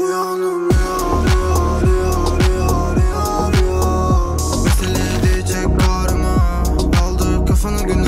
Uyandım ya ya ya ya ya Mesele diyecek bağrıma Aldı kafanı gün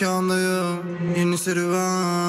mekandayım Yeni serüven.